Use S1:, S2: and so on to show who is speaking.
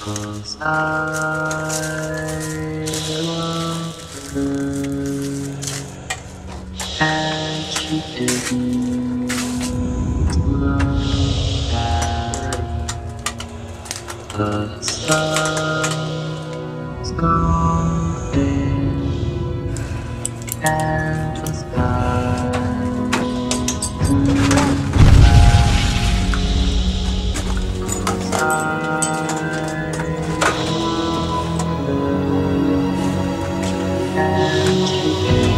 S1: Cause I love her and she didn't look back. The sun's gone in and the black. 'Cause I Thank you.